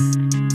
Peace.